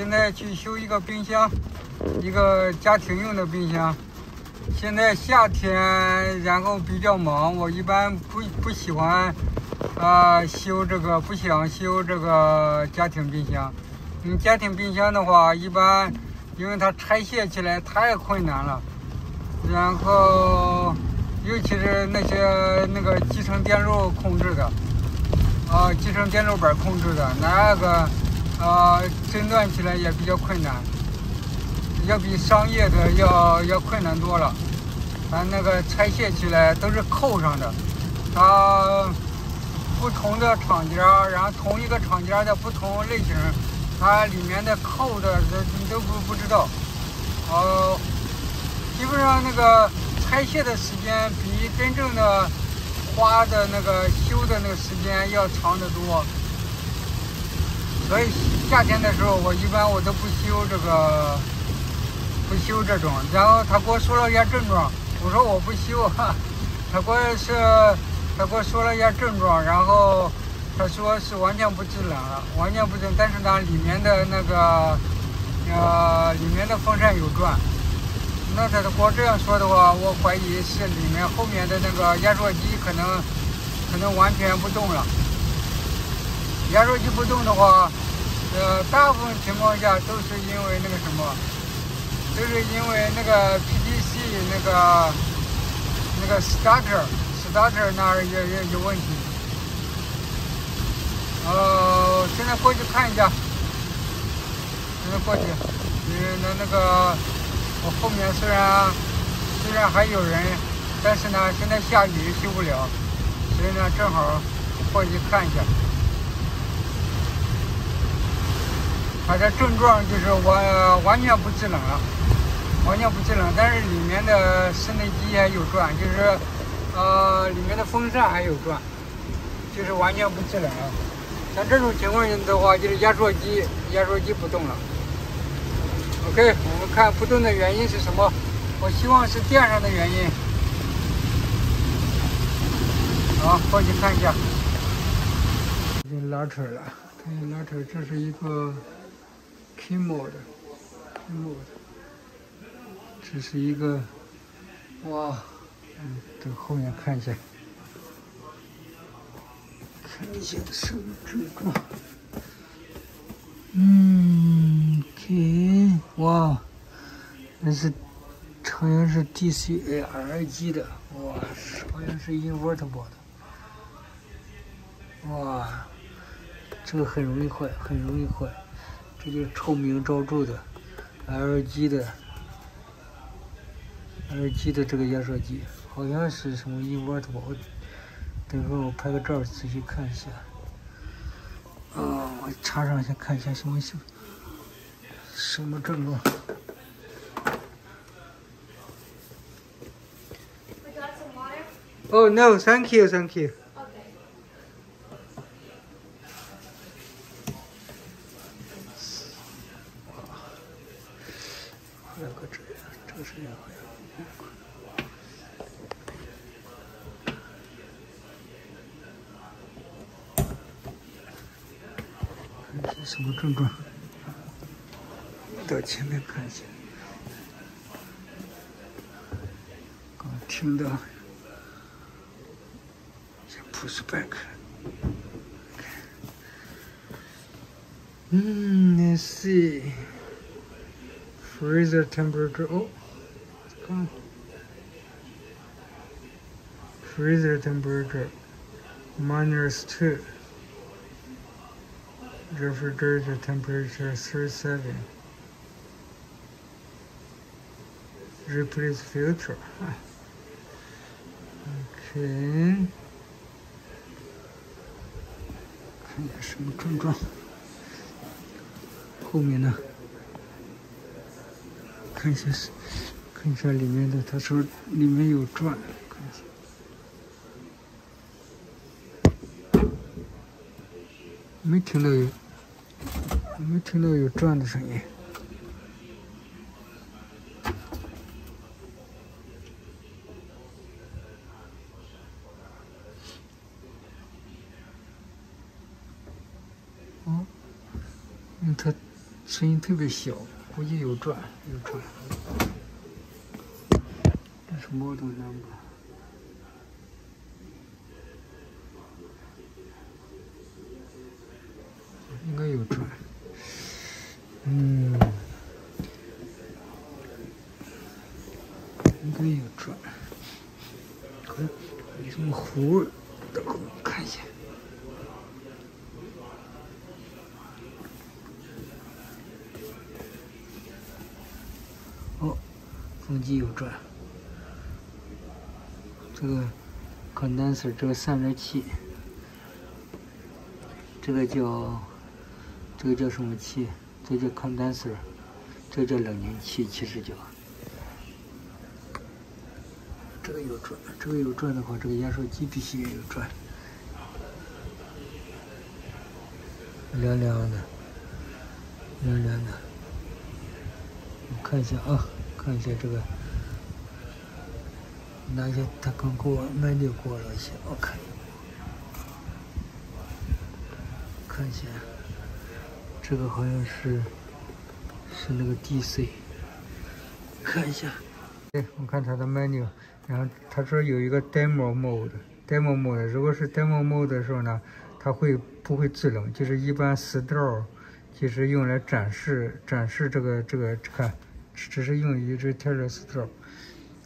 现在去修一个冰箱，一个家庭用的冰箱。现在夏天，然后比较忙，我一般不不喜欢啊修这个，不想修这个家庭冰箱。你，家庭冰箱的话，一般因为它拆卸起来太困难了，然后尤其是那些那个集成电路控制的。啊，集成电路板控制的那个，啊，诊断起来也比较困难，要比商业的要要困难多了。它那个拆卸起来都是扣上的，它不同的厂家，然后同一个厂家的不同类型，它里面的扣的你都不不知道。哦，基本上那个拆卸的时间比真正的。花的那个修的那个时间要长得多，所以夏天的时候我一般我都不修这个，不修这种。然后他给我说了一下症状，我说我不修，哈，他给我是他给我说了一下症状，然后他说是完全不制冷了，完全不制，但是呢里面的那个呃里面的风扇有转。那他如果这样说的话，我怀疑是里面后面的那个压缩机可能可能完全不动了。压缩机不动的话，呃，大部分情况下都是因为那个什么，都是因为那个 PDC 那个那个 starter starter 那儿也也有问题。呃，现在过去看一下，现在过去，嗯，那那个。我后面虽然虽然还有人，但是呢，现在下雨修不了，所以呢，正好过去看一下。它的症状就是完完全不制冷了，完全不制冷，但是里面的室内机也有转，就是呃里面的风扇还有转，就是完全不制冷了。像这种情况的话，就是压缩机压缩机不动了。OK，我们看不动的原因是什么？我希望是电上的原因。好，过去看一下。已经拉扯了，可以拉扯。这是一个 Kimo 的，Kimo 的。这是一个，哇，嗯，等后面看一下，看一下什么症状。嗯，K，哇，那是好像是 DCAR 机的，哇，好像是 invertible 的，哇，这个很容易坏，很容易坏，这就是臭名昭著的 LG 的，LG 的这个压缩机，好像是什么 invertible，等会儿我拍个照仔细看一下。啊，我插上先看一下什么什什么症状。Oh no, thank you, thank you. 什么症状？到前面看一下。刚听到，先 push back。嗯，let's see。freezer temperature，哦， 看，freezer temperature minus two。refrigerator temperature 37. Replace filter. OK，看一下什么症状。后面呢？看一下， 看一下里面的，他说里面有转。没听到有，没听到有转的声音。哦，嗯，它声音特别小，估计有转，有转。这是 model number，应该有转。嗯，应该有转。可有什么糊？等会看一下。哦，风机有转。这个 condenser 这个散热器，这个叫这个叫什么器？这叫 condenser，这叫冷凝器，其实叫。这个有转，这个有转的话，这个压缩机必须也有转。凉凉的，凉凉的。我看一下啊，看一下这个，哪些他刚给我买的过了些，我看，看一下，这个好像是是那个 DC，看一下，对，我看他的 menu。然后他说有一个 demo mode，demo mode，如果是 demo mode 的时候呢，它会不会制冷？就是一般 store 就是用来展示展示这个这个看，只是用于这 t e r r store。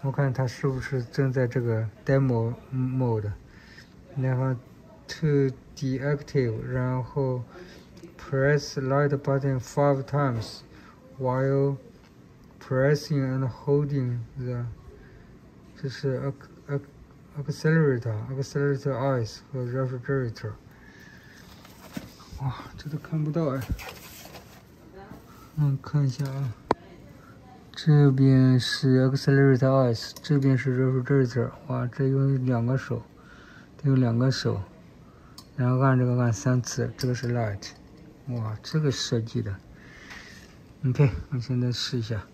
我看它是不是正在这个 demo mode，然后 to deactive，然后 press light button five times while pressing and holding the 这是 ac ac accelerator accelerator eyes 和 refrigerator。哇，这都看不到哎。嗯，看一下啊， 这边是 accelerate eyes，这边是 refrigerator。哇，这用两个手，得用两个手，然后按这个按三次。这个是 light。哇，这个设计的。OK，我现在试一下。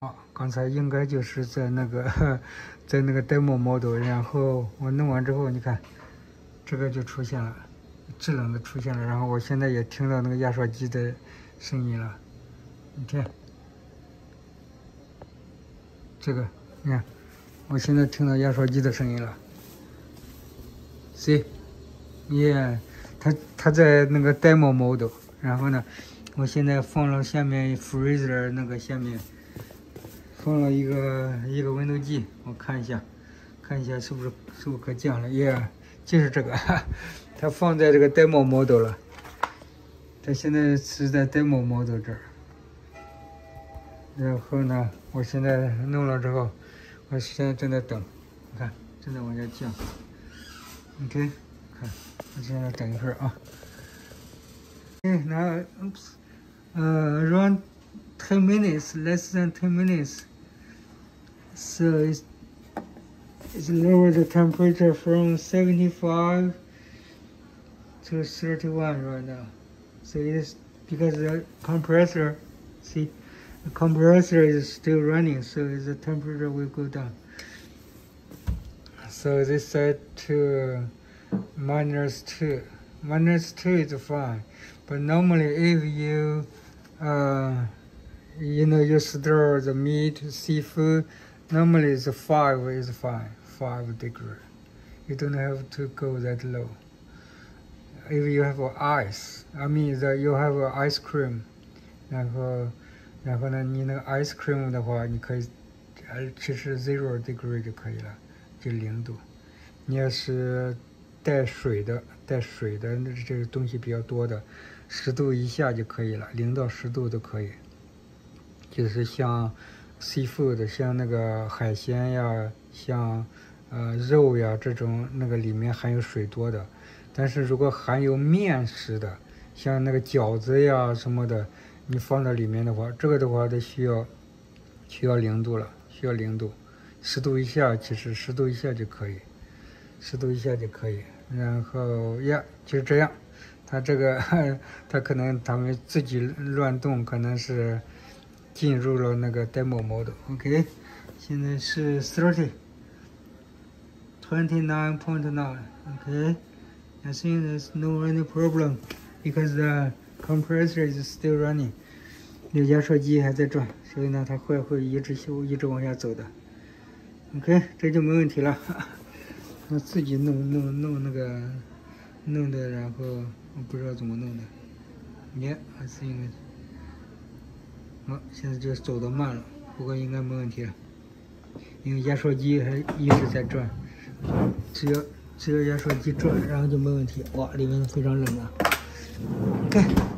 啊刚才应该就是在那个，在那个 demo model，然后我弄完之后，你看，这个就出现了，制冷的出现了，然后我现在也听到那个压缩机的声音了，你听，这个，你看，我现在听到压缩机的声音了，see，耶，它它在那个 demo mode，然后呢，我现在放了下面 freezer 那个下面。放了一个一个温度计，我看一下，看一下是不是是不是可降了？耶，就是这个，它放在这个 demo mode 了。它现在是在 demo mode 这儿。然后呢，我现在弄了之后，我现在正在等，你看，正在往下降。OK，看，我现在等一会儿啊。嗯，那，呃，run ten minutes, less than ten minutes. so it's, it's lower the temperature from 75 to 31 right now so it is because the compressor see the compressor is still running so the temperature will go down so this set to minus 2 minus 2 is fine but normally if you uh, you know you store the meat seafood Normally it's five is fine, five degree. You don't have to go that low. If you have ice, I mean that you have ice cream, 后，然后呢，你那个 ice cream 的话，你可以，呃，其实 zero degree 就可以了，就零度。你要是带水的，带水的那这个东西比较多的，十度以下就可以了，零到十度都可以。就是像。seafood 像那个海鲜呀，像呃肉呀这种，那个里面含有水多的。但是如果含有面食的，像那个饺子呀什么的，你放到里面的话，这个的话得需要需要零度了，需要零度，十度以下其实十度以下就可以，十度以下就可以。然后呀，就这样，它这个 它可能他们自己乱动，可能是。进入了那个 demo mode，OK，现在是 thirty twenty nine point nine，OK，I think there's no any problem because the compressor is still running，那个压缩机还在转，所以呢，它会会一直修，一直往下走的。OK，这就没问题了。我自己弄弄弄那个弄的，然后我不知道怎么弄的。耶，还是因为，好，现在就走的慢了，不过应该没问题了，因为压缩机还一直在转，只要只要压缩机转，然后就没问题。哇，里面非常冷啊。OK。